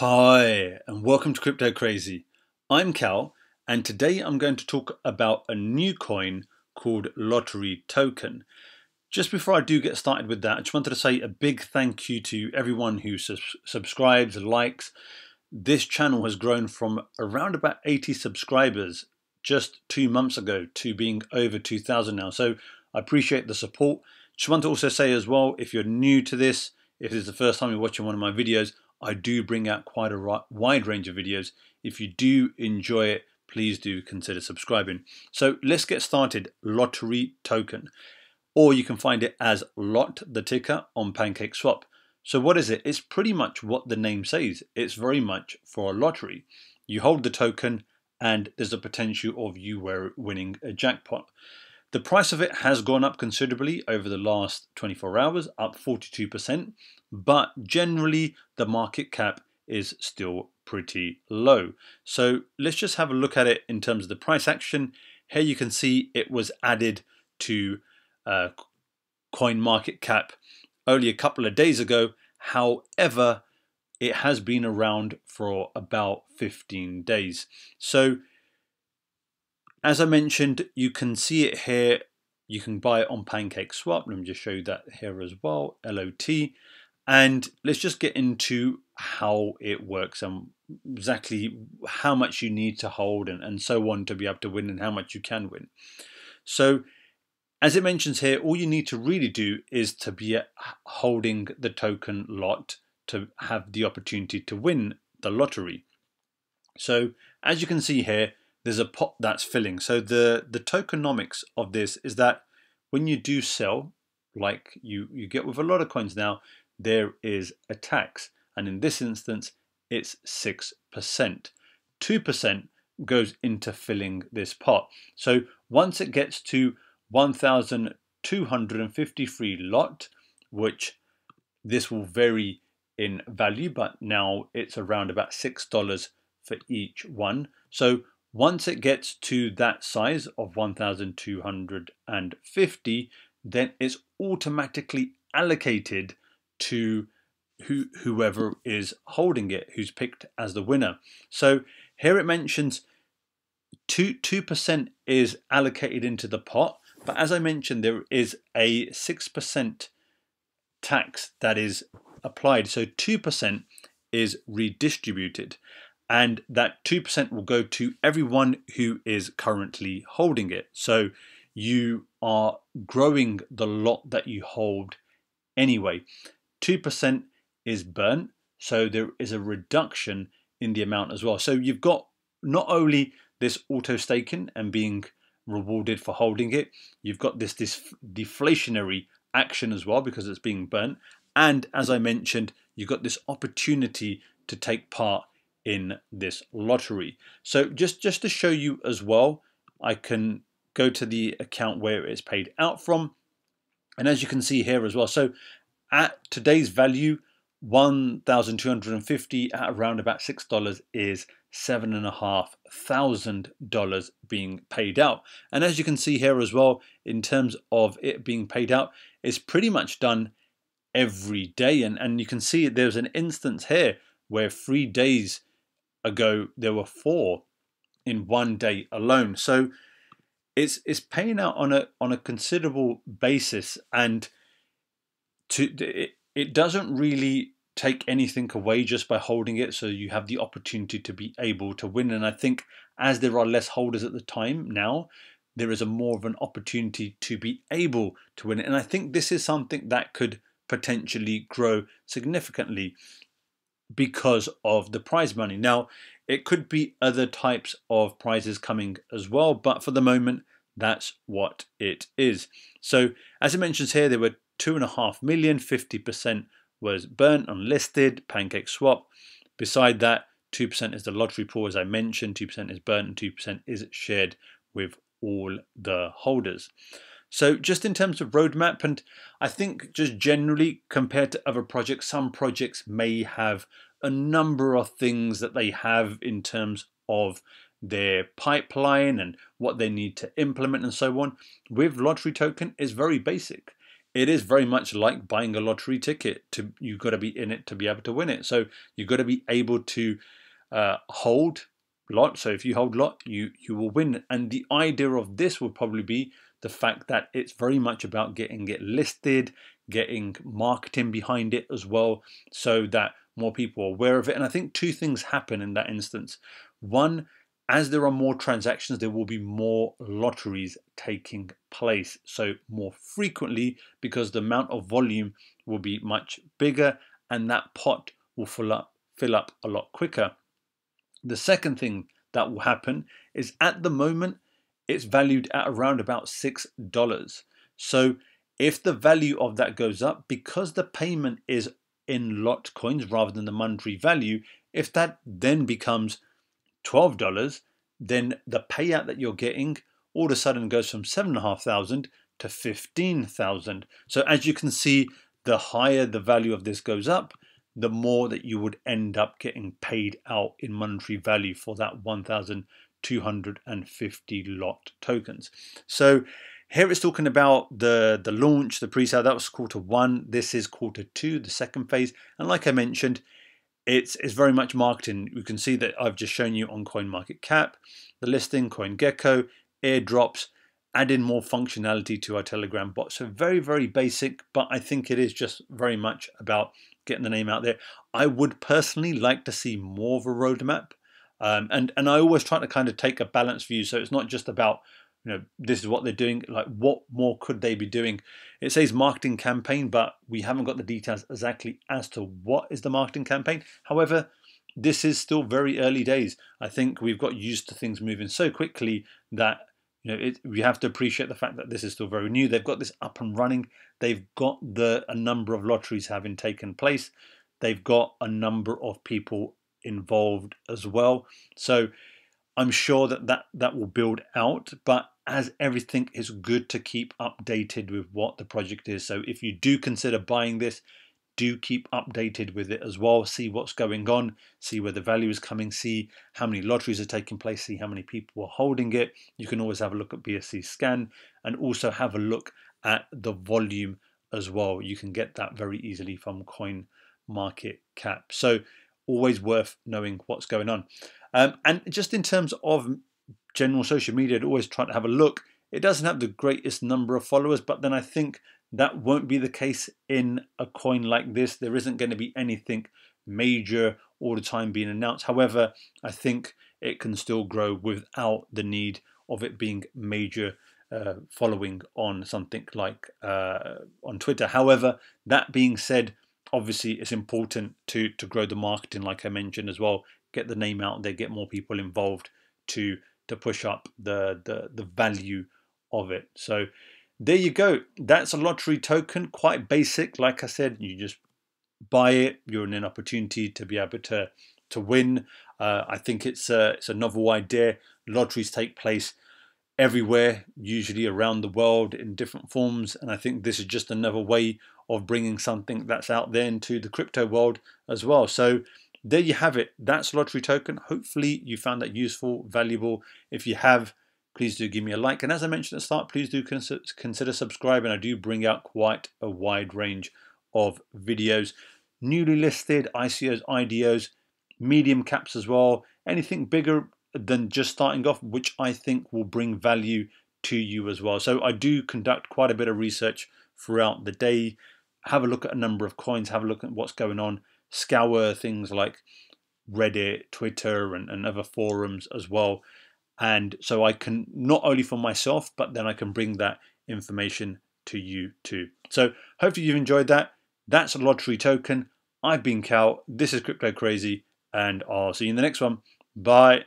Hi, and welcome to Crypto Crazy. I'm Cal, and today I'm going to talk about a new coin called Lottery Token. Just before I do get started with that, I just wanted to say a big thank you to everyone who subscribes, likes. This channel has grown from around about 80 subscribers just two months ago to being over 2,000 now. So I appreciate the support. Just want to also say as well, if you're new to this, if this is the first time you're watching one of my videos, I do bring out quite a wide range of videos. If you do enjoy it, please do consider subscribing. So let's get started. Lottery token, or you can find it as LOT, the ticker on PancakeSwap. So what is it? It's pretty much what the name says. It's very much for a lottery. You hold the token and there's a potential of you winning a jackpot. The price of it has gone up considerably over the last 24 hours, up 42%, but generally the market cap is still pretty low. So let's just have a look at it in terms of the price action. Here you can see it was added to uh, coin market cap only a couple of days ago. However, it has been around for about 15 days. So as I mentioned, you can see it here. You can buy it on PancakeSwap. Let me just show you that here as well, LOT. And let's just get into how it works and exactly how much you need to hold and, and so on to be able to win and how much you can win. So as it mentions here, all you need to really do is to be holding the token lot to have the opportunity to win the lottery. So as you can see here, there's a pot that's filling. So the, the tokenomics of this is that when you do sell, like you, you get with a lot of coins now, there is a tax. And in this instance, it's 6%. 2% goes into filling this pot. So once it gets to 1,253 lot, which this will vary in value, but now it's around about $6 for each one. So once it gets to that size of 1250, then it's automatically allocated to who, whoever is holding it, who's picked as the winner. So here it mentions 2, 2% is allocated into the pot, but as I mentioned, there is a 6% tax that is applied. So 2% is redistributed and that 2% will go to everyone who is currently holding it. So you are growing the lot that you hold anyway. 2% is burnt, so there is a reduction in the amount as well. So you've got not only this auto staking and being rewarded for holding it, you've got this, this deflationary action as well because it's being burnt. And as I mentioned, you've got this opportunity to take part in this lottery. So just, just to show you as well, I can go to the account where it's paid out from. And as you can see here as well, so at today's value, 1,250 at around about $6 is seven and a half thousand dollars being paid out. And as you can see here as well, in terms of it being paid out, it's pretty much done every day. And, and you can see there's an instance here where three days ago there were four in one day alone. So it's it's paying out on a on a considerable basis, and to it, it doesn't really take anything away just by holding it. So you have the opportunity to be able to win. And I think as there are less holders at the time now, there is a more of an opportunity to be able to win it. And I think this is something that could potentially grow significantly because of the prize money. Now, it could be other types of prizes coming as well, but for the moment, that's what it is. So, as it mentions here, there were two and a half million, 50% was burnt, unlisted, PancakeSwap. Beside that, 2% is the lottery pool, as I mentioned, 2% is burnt, and 2% is shared with all the holders. So just in terms of roadmap, and I think just generally compared to other projects, some projects may have a number of things that they have in terms of their pipeline and what they need to implement and so on. With Lottery Token is very basic. it is very much like buying a lottery ticket. To you've got to be in it to be able to win it. So you've got to be able to uh, hold lot. So if you hold lot, you you will win. And the idea of this will probably be the fact that it's very much about getting it listed, getting marketing behind it as well, so that more people are aware of it. And I think two things happen in that instance. One, as there are more transactions, there will be more lotteries taking place. So more frequently, because the amount of volume will be much bigger and that pot will fill up, fill up a lot quicker. The second thing that will happen is at the moment, it's valued at around about $6. So if the value of that goes up, because the payment is in lot coins rather than the monetary value, if that then becomes $12, then the payout that you're getting all of a sudden goes from 7,500 to 15,000. So as you can see, the higher the value of this goes up, the more that you would end up getting paid out in monetary value for that 1,250 lot tokens. So here it's talking about the, the launch, the pre-sale, that was quarter one. This is quarter two, the second phase. And like I mentioned, it's, it's very much marketing. You can see that I've just shown you on CoinMarketCap, the listing, CoinGecko, airdrops, add in more functionality to our Telegram bot. So very, very basic, but I think it is just very much about getting the name out there. I would personally like to see more of a roadmap. Um, and, and I always try to kind of take a balanced view. So it's not just about, you know, this is what they're doing. Like, what more could they be doing? It says marketing campaign, but we haven't got the details exactly as to what is the marketing campaign. However, this is still very early days. I think we've got used to things moving so quickly that you know, it, we have to appreciate the fact that this is still very new. They've got this up and running. They've got the a number of lotteries having taken place. They've got a number of people involved as well. So I'm sure that that, that will build out. But as everything is good to keep updated with what the project is. So if you do consider buying this, do keep updated with it as well. See what's going on, see where the value is coming, see how many lotteries are taking place, see how many people are holding it. You can always have a look at BSC scan and also have a look at the volume as well. You can get that very easily from Coin Market Cap. So always worth knowing what's going on. Um, and just in terms of general social media, I'd always try to have a look. It doesn't have the greatest number of followers, but then I think that won't be the case in a coin like this. There isn't going to be anything major all the time being announced. However, I think it can still grow without the need of it being major uh, following on something like uh, on Twitter. However, that being said, obviously it's important to to grow the marketing, like I mentioned as well. Get the name out there, get more people involved to to push up the the the value of it. So there you go. That's a lottery token, quite basic. Like I said, you just buy it. You're in an opportunity to be able to to win. Uh, I think it's a it's a novel idea. Lotteries take place everywhere, usually around the world in different forms, and I think this is just another way of bringing something that's out there into the crypto world as well. So there you have it. That's lottery token. Hopefully you found that useful, valuable. If you have, please do give me a like. And as I mentioned at the start, please do consider subscribing. I do bring out quite a wide range of videos. Newly listed ICOs, IDOs, medium caps as well. Anything bigger than just starting off, which I think will bring value to you as well. So I do conduct quite a bit of research throughout the day. Have a look at a number of coins, have a look at what's going on, scour things like Reddit, Twitter, and, and other forums as well and so I can not only for myself, but then I can bring that information to you too. So hopefully you've enjoyed that. That's a lottery token. I've been Cal. This is Crypto Crazy, and I'll see you in the next one. Bye.